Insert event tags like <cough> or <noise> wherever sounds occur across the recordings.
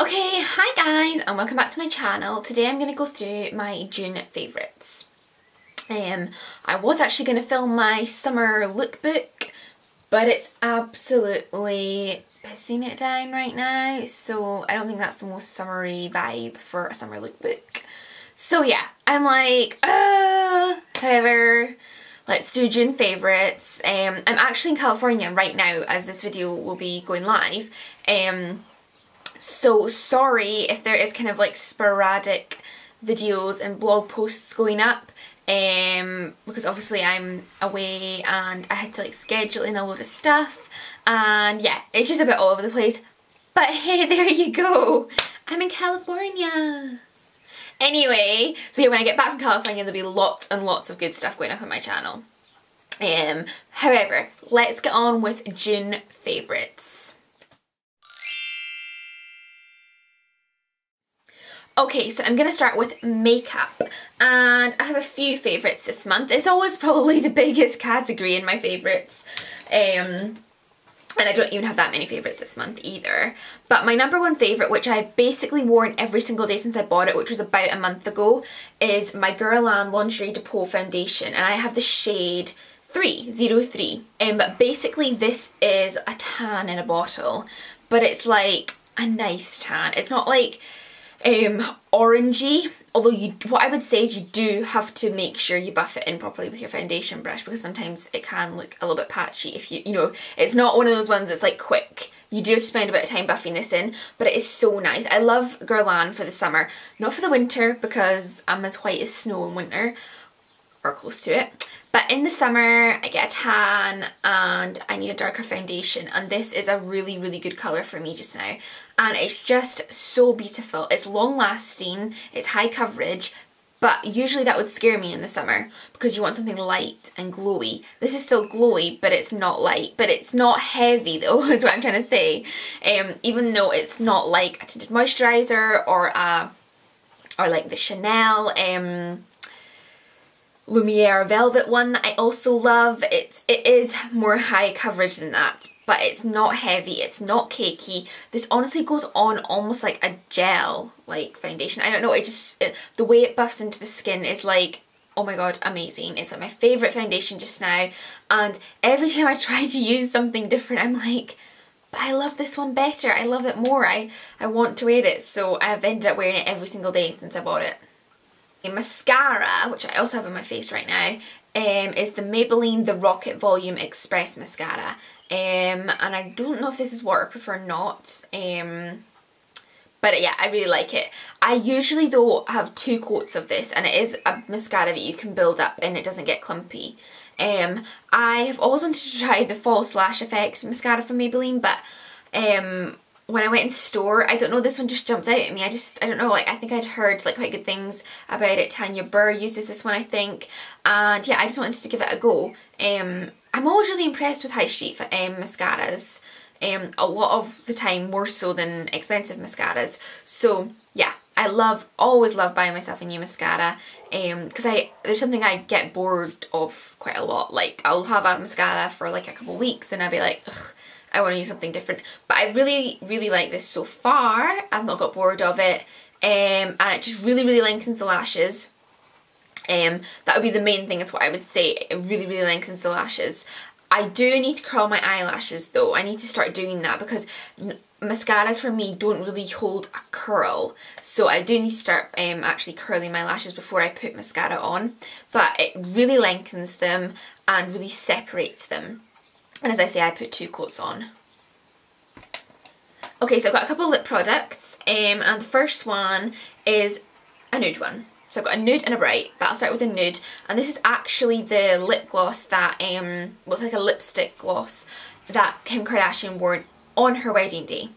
Okay, hi guys and welcome back to my channel. Today I'm going to go through my June favourites. Um, I was actually going to film my summer lookbook but it's absolutely pissing it down right now so I don't think that's the most summery vibe for a summer lookbook. So yeah, I'm like, uh, however, let's do June favourites. Um, I'm actually in California right now as this video will be going live. Um, so sorry if there is kind of like sporadic videos and blog posts going up um, because obviously I'm away and I had to like schedule in a load of stuff. And yeah it's just a bit all over the place. But <laughs> hey there you go. I'm in California. Anyway so yeah when I get back from California there'll be lots and lots of good stuff going up on my channel. Um, however let's get on with June favourites Okay, so I'm going to start with makeup and I have a few favourites this month. It's always probably the <laughs> biggest category in my favourites. Um, and I don't even have that many favourites this month either. But my number one favourite, which I've basically worn every single day since I bought it, which was about a month ago, is my Guerlain Lingerie de Peau Foundation. And I have the shade 303. Um, but basically this is a tan in a bottle, but it's like a nice tan. It's not like um, orangey. Although you, what I would say is you do have to make sure you buff it in properly with your foundation brush because sometimes it can look a little bit patchy if you, you know, it's not one of those ones that's like quick. You do have to spend a bit of time buffing this in, but it is so nice. I love Guerlain for the summer, not for the winter because I'm as white as snow in winter, or close to it. But in the summer, I get a tan and I need a darker foundation and this is a really, really good colour for me just now. And it's just so beautiful. It's long lasting, it's high coverage, but usually that would scare me in the summer because you want something light and glowy. This is still glowy, but it's not light. But it's not heavy <laughs> though, is what I'm trying to say. Um, even though it's not like a tinted moisturiser or a, or like the Chanel um, Lumiere Velvet one that I also love. It's, it is more high coverage than that, but it's not heavy, it's not cakey. This honestly goes on almost like a gel like foundation. I don't know, it just, it, the way it buffs into the skin is like, oh my god, amazing. It's like my favourite foundation just now and every time I try to use something different I'm like, but I love this one better, I love it more, I, I want to wear it so I've ended up wearing it every single day since I bought it mascara, which I also have on my face right now, um, is the Maybelline The Rocket Volume Express Mascara. Um, and I don't know if this is waterproof or not. Um, but yeah, I really like it. I usually though have two coats of this and it is a mascara that you can build up and it doesn't get clumpy. Um, I have always wanted to <laughs> try the False Lash Effect mascara from Maybelline but um, when I went in store, I don't know, this one just jumped out at me. I just, I don't know, like I think I'd heard like quite good things about it. Tanya Burr uses this one, I think. And yeah, I just wanted to give it a go. Um, I'm always really impressed with high street um, mascaras. Um, a lot of the time more so than expensive mascaras. So yeah, I love, always love buying myself a new mascara because um, I there's something I get bored of quite a lot. Like I'll have a mascara for like a couple weeks and I'll be like, Ugh, I want to use something different. But I really, really like this so far. I've not got bored of it. Um, and it just really, really lengthens the lashes. Um, that would be the main thing is what I would say. It really, really lengthens the lashes. I do need to curl my eyelashes though. I need to start doing that because mascaras for me don't really hold a curl. So I do need to start um, actually curling my lashes before I put mascara on. But it really lengthens them and really separates them. And as I say, I put two coats on. Okay, so I've got a couple of lip products, um, and the first one is a nude one. So I've got a nude and a bright, but I'll start with a nude. And this is actually the lip gloss that, um, looks like a lipstick gloss that Kim Kardashian wore on her wedding day.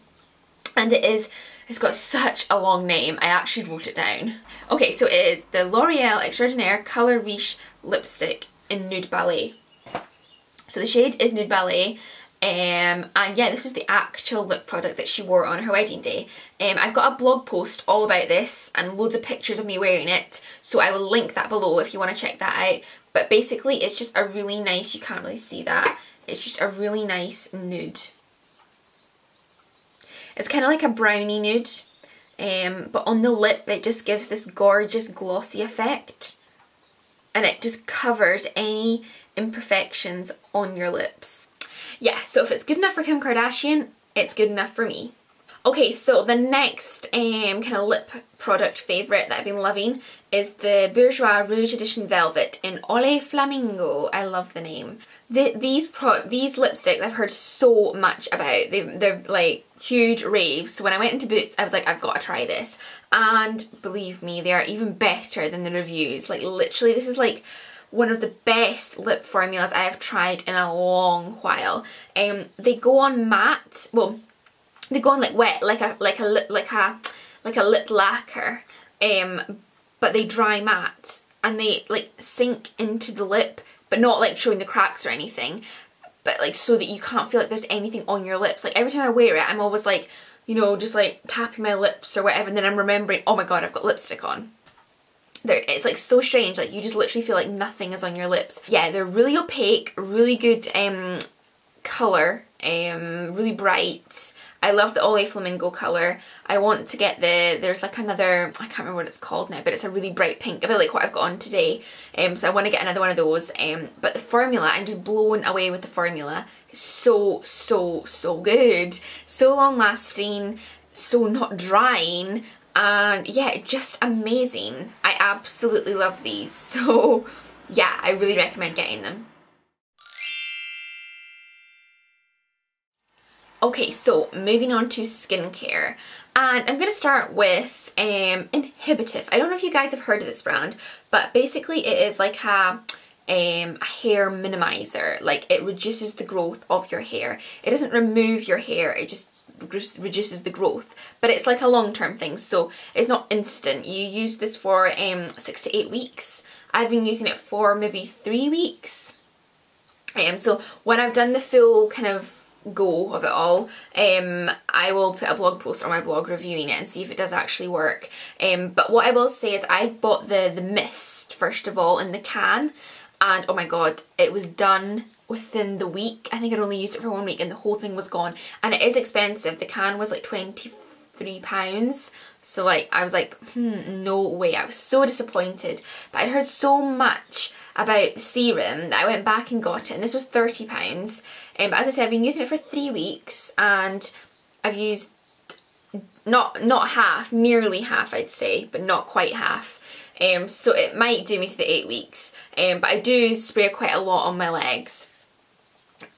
And it is, it's got such a long name, I actually wrote it down. Okay, so it is the L'Oreal Extraordinaire Color Riche Lipstick in Nude Ballet. So the shade is Nude Ballet. Um, and yeah, this was the actual lip product that she wore on her wedding day. Um, I've got a blog post all about this and loads of pictures of me wearing it, so I will link that below if you want to check that out. But basically, it's just a really nice, you can't really see that, it's just a really nice nude. It's kind of like a brownie nude, Um, but on the lip it just gives this gorgeous glossy effect and it just covers any imperfections on your lips. Yeah, so if it's good enough for Kim Kardashian, it's good enough for me. Okay, so the next um, kind of lip product favourite that I've been loving is the Bourjois Rouge Edition Velvet in Ole Flamingo. I love the name. The, these pro these lipsticks I've heard so much about. They, they're like huge raves. So when I went into Boots, I was like, I've got to try this. And believe me, they are even better than the reviews. Like literally, this is like one of the best lip formulas I have tried in a long while. Um, they go on matte. Well, they go on like wet, like a like a lip like a like a lip lacquer, um, but they dry matte and they like sink into the lip, but not like showing the cracks or anything, but like so that you can't feel like there's anything on your lips. Like every time I wear it, I'm always like, you know, just like tapping my lips or whatever, and then I'm remembering, oh my god, I've got lipstick on. They're, it's like so strange, like you just literally feel like nothing is on your lips. Yeah, they're really opaque, really good um, colour, um, really bright I love the Ole Flamingo colour. I want to get the, there's like another, I can't remember what it's called now, but it's a really bright pink, a bit like what I've got on today. Um, so I want to get another one of those. Um, but the formula, I'm just blown away with the formula. It's so, so, so good. So long lasting, so not drying, and yeah, just amazing. I absolutely love these. <laughs> So yeah, I really recommend getting them. Okay, so moving on to skincare. And I'm to start with um, Inhibitif. I don't know if you guys have heard of this brand, but basically it is like a, um, a hair minimizer. Like it reduces the growth of your hair. It doesn't remove your hair, it just reduces the growth but it's like a long-term thing so it's not instant you use this for um six to eight weeks I've been using it for maybe three weeks um so when I've done the full kind of go of it all. Um, I will put a blog post on my blog reviewing it and see if it does actually work. Um, but what I will say is I bought the, the mist first of all in the can and oh my god it was done within the week. I think I'd only used it for one week and the whole thing was gone and it is expensive. The can was like 23 pounds so like I was like hmm, no way. I was so disappointed but I'd heard so much about serum that I went back and got it and this was £30 um, but as I said I've been using it for three weeks and I've used not not half, nearly half I'd say, but not quite half. Um, so it might do me to the eight weeks. Um, but I do spray quite a lot on my legs.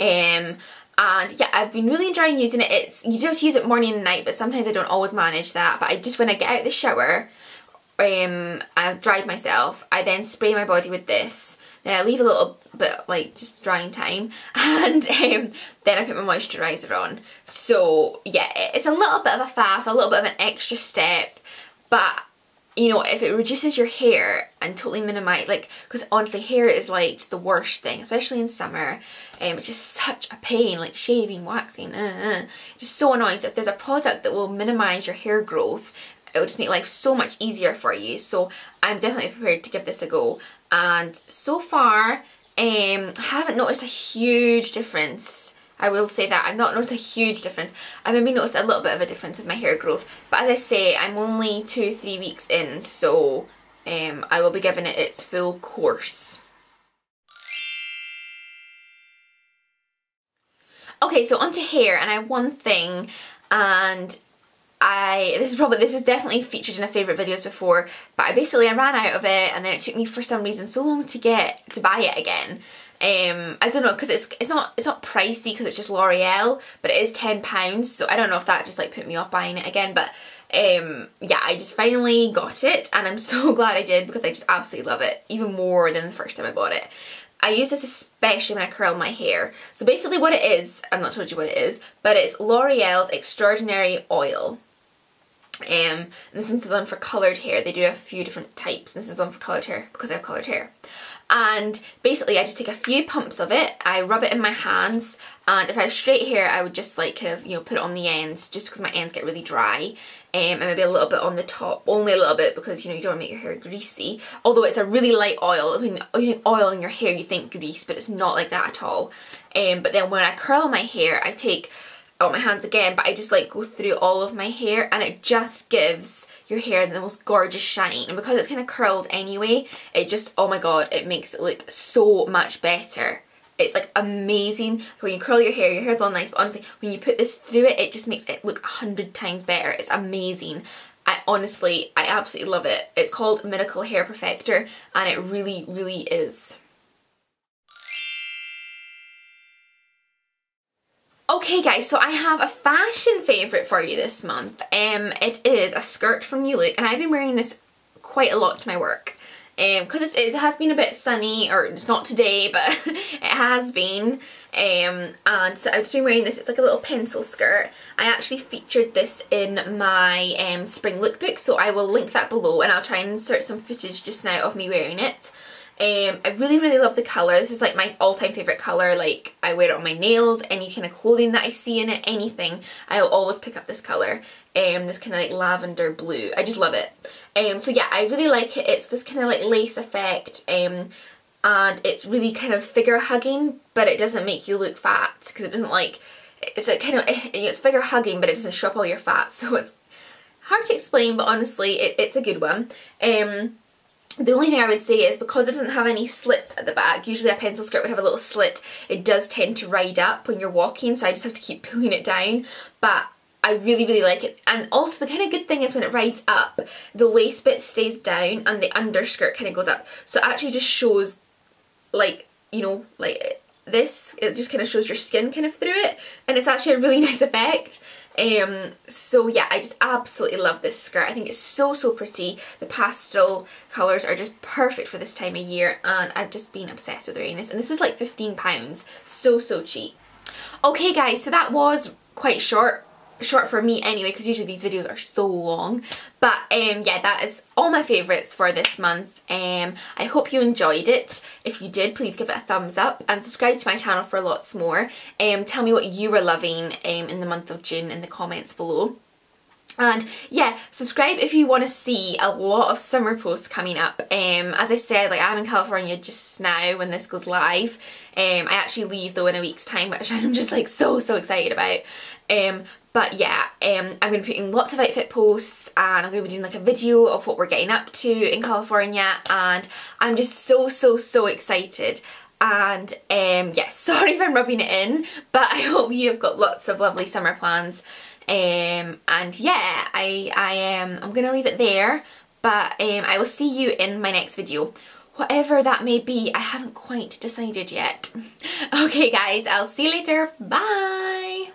Um, and yeah, I've been really enjoying using it. It's You just use it morning and night, but sometimes I don't always manage that. But I just, when I get out of the shower, um, I've dried myself. I then spray my body with this. Then I leave a little bit like just drying time <laughs> and um, then I put my moisturiser on. So yeah, it's a little bit of a faff, a little bit of an extra step, but you know, if it reduces your hair and totally minimize, like, because honestly, hair is like the worst thing, especially in summer. Um, it's just such a pain, like shaving, waxing, uh, uh, just so annoying. So if there's a product that will minimize your hair growth it will just make life so much easier for you. So I'm definitely prepared to give this a go. And so far, um, I haven't noticed a huge difference. I will say that. I've not noticed a huge difference. I maybe noticed a little bit of a difference with my hair growth. But as I say, I'm only two, three weeks in, so um, I will be giving it its full course. Okay, so onto hair, and I have one thing, and I, this is probably, this is definitely featured in a favourite videos before, but I basically, I ran out of it and then it took me for some reason so long to get, to buy it again. Um, I don't know, because it's, it's not, it's not pricey because it's just L'Oreal, but it is £10, so I don't know if that just like put me off buying it again, but um, yeah, I just finally got it and I'm <laughs> so glad I did because I just absolutely love it, even more than the first time I bought it. I use this especially when I curl my hair. So basically what it is, I'm not told you what it is, but it's L'Oreal's Extraordinary Oil. Um, this is one for coloured hair. They do a few different types. This is one for coloured hair because I have coloured hair. And basically I just take a few pumps of it, I rub it in my hands, and if I have straight hair I would just like kind of, you know, put it on the ends just because my ends get really dry. Um, and maybe a little bit on the top, only a little bit because you know you don't want to make your hair greasy. Although it's a really light oil, I mean oil in your hair you think grease but it's not like that at all. Um, but then when I curl my hair I take on my hands again but I just like go through all of my hair and it just gives your hair the most gorgeous shine. And because it's kind of curled anyway it just oh my god it makes it look so much better. It's like amazing when you curl your hair your hair's all nice but honestly when you put this through it it just makes it look a hundred times better. It's amazing. I honestly I absolutely love it. It's called Miracle Hair Perfector and it really really is Okay guys, so I have a fashion favourite for you this month. Um, it is a skirt from New Look and I've been wearing this quite a lot to my work because um, it has been a bit sunny, or it's not today, <laughs> but it has been. Um, and so I've just been wearing this, it's like a little pencil skirt. I actually featured this in my um, spring lookbook, so I will link that below and I'll try and insert some footage just now of me wearing it. Um, I really, really love the colour. This is like my all-time favourite colour. Like, I wear it on my nails, any kind of clothing that I see in it, anything. I'll always pick up this colour. Um, this kind of like lavender blue. I just love it. Um, so yeah, I really like it. It's this kind of like lace effect. Um, and it's really kind of figure hugging, but it doesn't make you look fat because it doesn't like, it's a kind of, <laughs> it's figure hugging, but it doesn't show up all your fat. <laughs> So it's hard to explain, but honestly, it, it's a good one. Um, the only thing I would say is because it doesn't have any slits at the back, usually a pencil skirt would have a little slit, it does tend to ride up when you're walking so I just have to keep <laughs> pulling it down. But I really really like it. And also the kind of good thing is when it rides up the lace bit stays down and the underskirt kind of goes up. So it actually just shows like you know like this it just kind of shows your skin kind of through it. And it's actually a really <laughs> nice effect um, so yeah, I just absolutely love this skirt. I think it's so, so pretty. The pastel colours are just perfect for this time of year and I've just been obsessed with this. And this was like £15. So, so cheap. Okay guys, so that was quite short short for me anyway because usually these videos are so long but um yeah that is all my favorites for this month um i hope you enjoyed it if you did please give it a thumbs up and subscribe to my channel for lots more um tell me what you were loving um in the month of june in the comments below and yeah, subscribe if you want to see a lot of summer posts coming up. Um, as I said, like I'm in California just now when this goes live. Um, I actually leave though in a week's time, which <laughs> I'm just like so, so excited about. Um, but yeah, um, I'm going to be putting lots of outfit posts and I'm going to be doing like a video of what we're getting up to in California and I'm just so, so, so excited. And um, yeah, <laughs> sorry if I'm rubbing it in, but I hope you've got lots of lovely summer plans. Um, and yeah, I, I am, I'm going to leave it there, but um, I will see you in my next video whatever that may be. I haven't quite decided yet. <laughs> Okay guys, I'll see you later. Bye!